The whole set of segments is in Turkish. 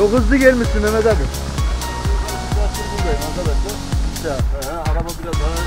Çok hızlı gelmişsin Mehmet abi. Arkadaşlar. Araba biraz daha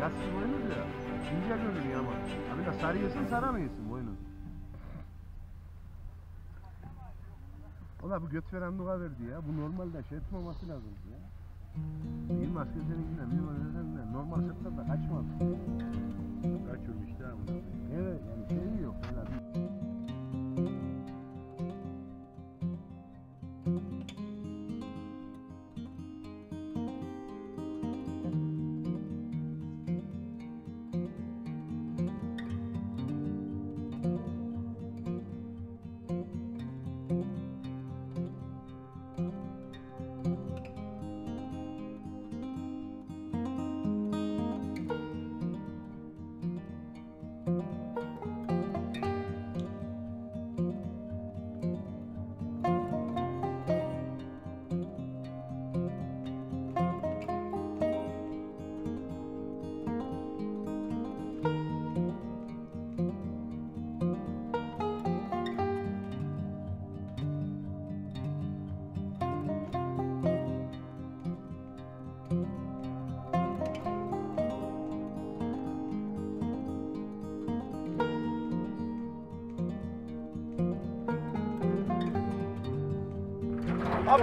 Yassı boynuz ya. İnce görünüyor ama. Abi de sarıyorsun saramıyorsun boynu. Ola bu göt veren dua verdi ya. Bu normalde şey etmeması lazım ya. Bir maske seninkinden, bir maske seninkinden. Normal şartlarda kaçmaz. Kaçırmış değil mi? Evet yani şey yok. Yani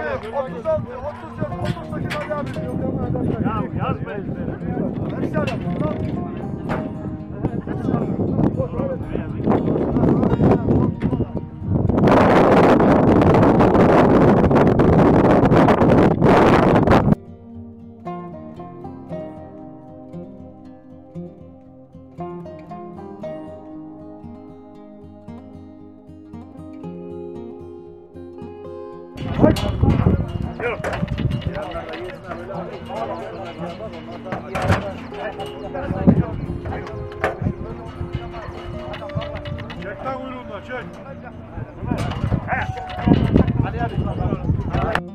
abi 36, 37, 38 Ali abi. Ya yazma ezbere. Hepsi abi. Çek lan kuyruğundan çek. Orada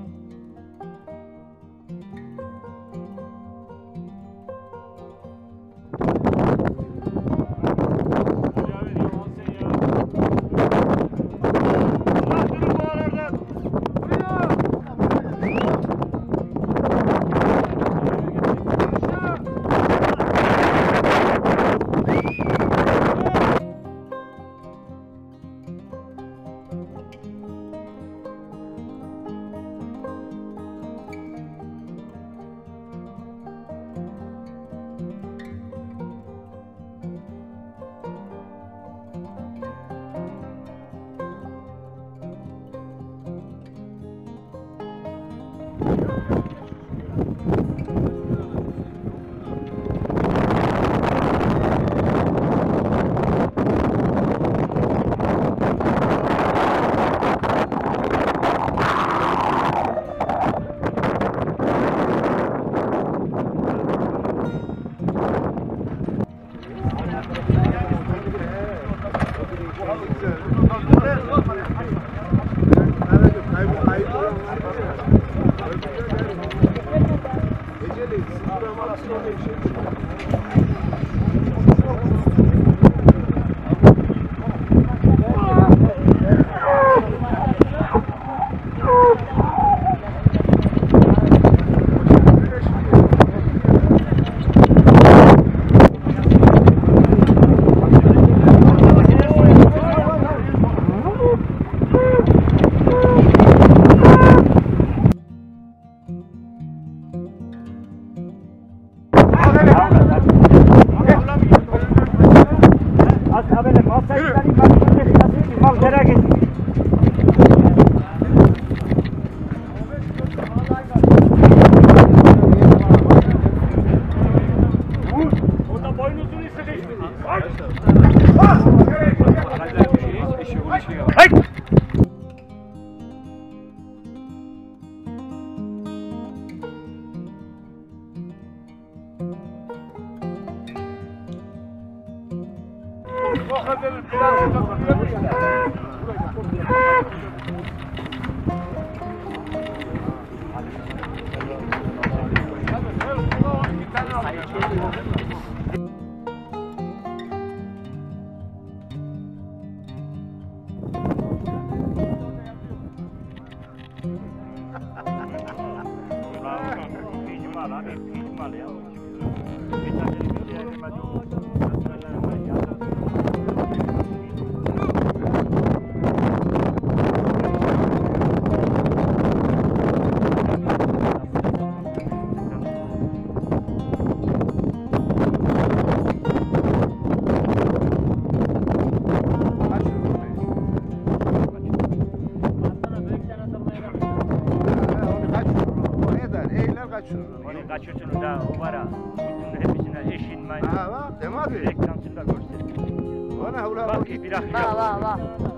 واخذ Thank you. Onu kaçırsın da o var ha. Bütün hepsine eşin ben. Ha bak Dem abi. Reklamsında gösterdim. Bana ulan Bak bir dakika. Va va va.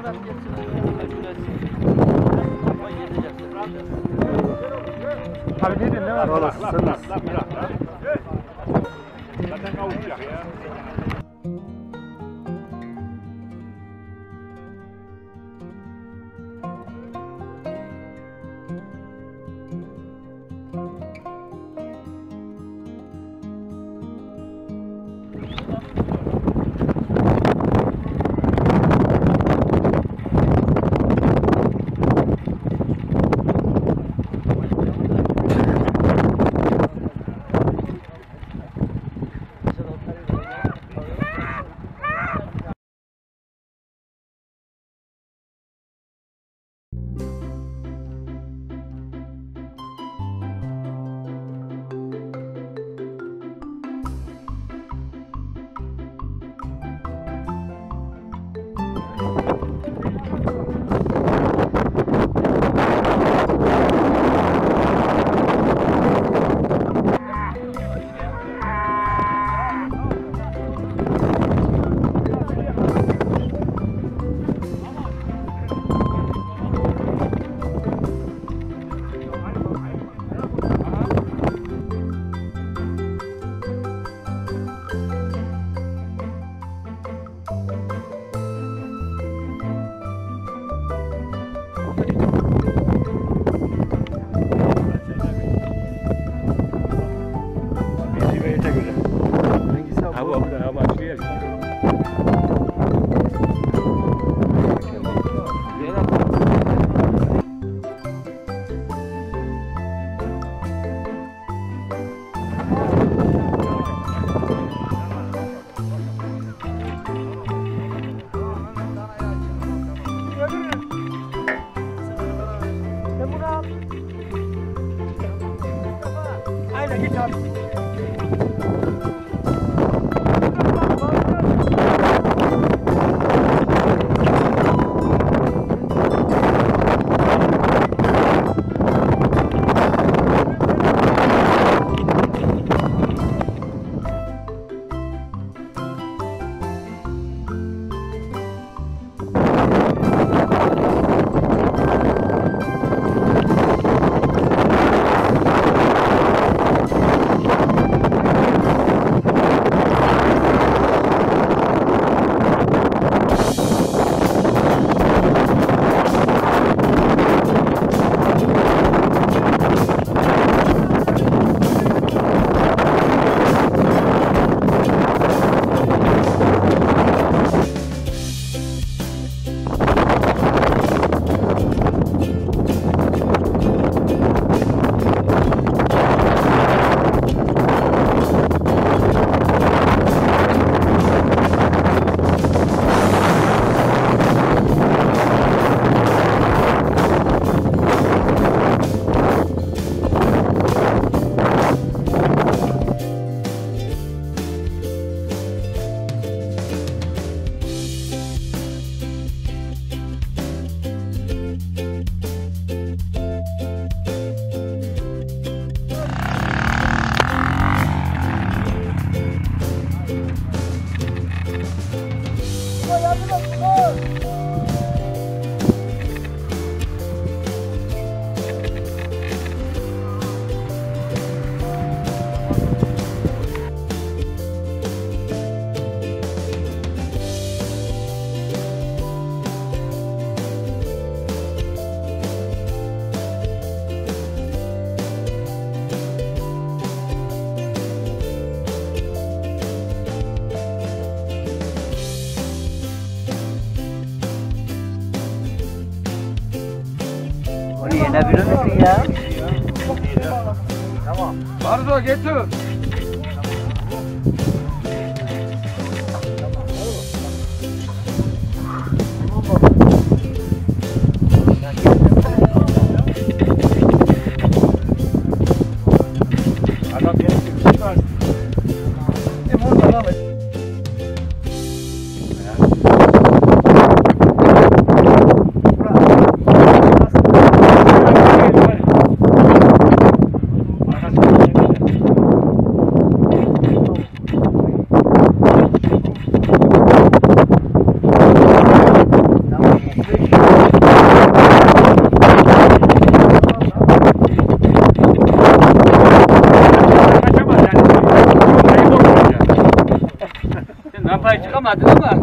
Bir bırak Yenebilir misin ya? Barzo getir. Almadın ama onu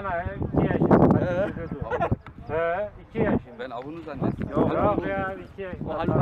Ana iki yaşında. He. He iki yaşında. Ben avunu zannettim. Yok, yok ya iki yaşında. O halde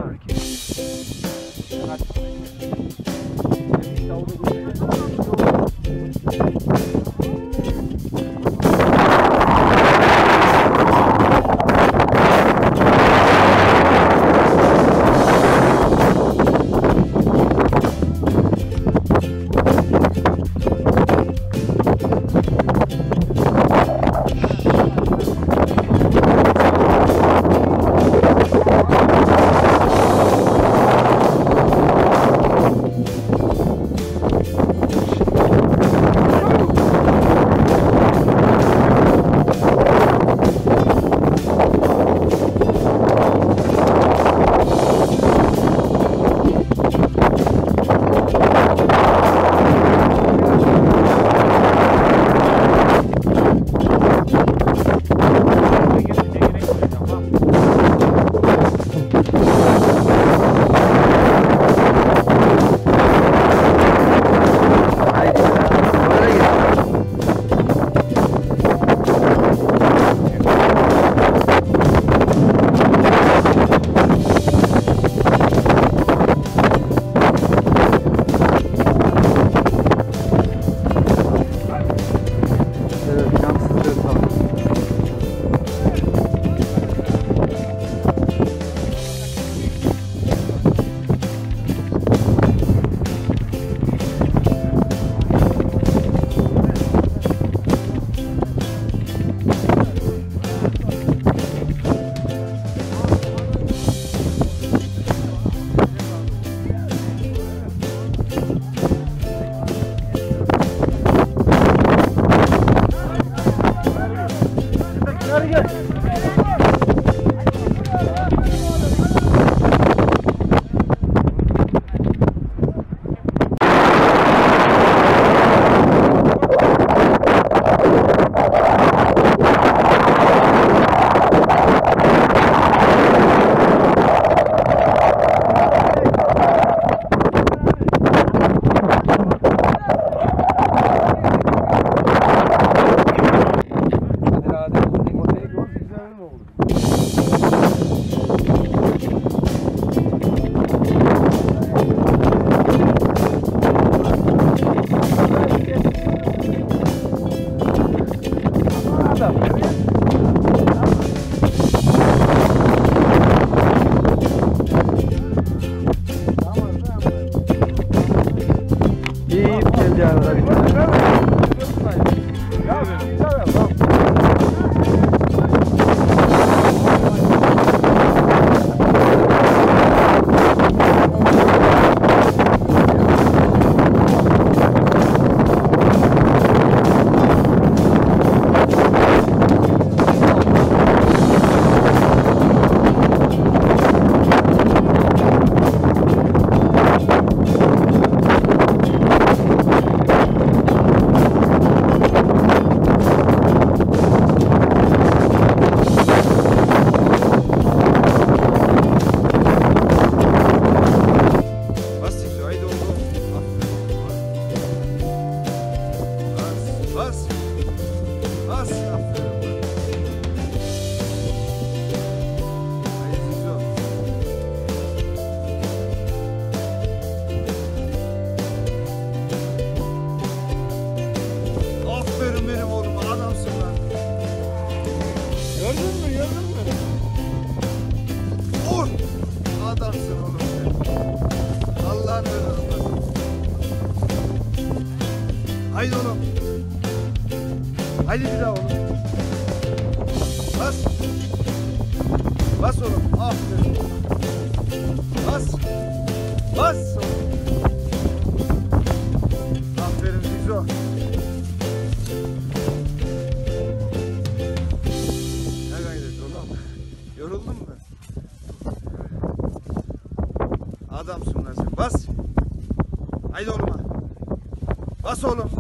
Nasıl olur?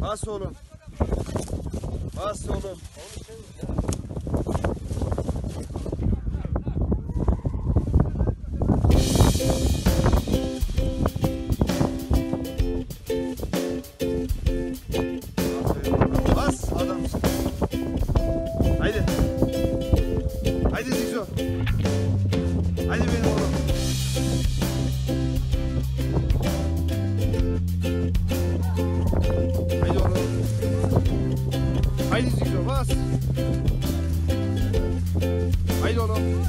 Nasıl olur? I don't know.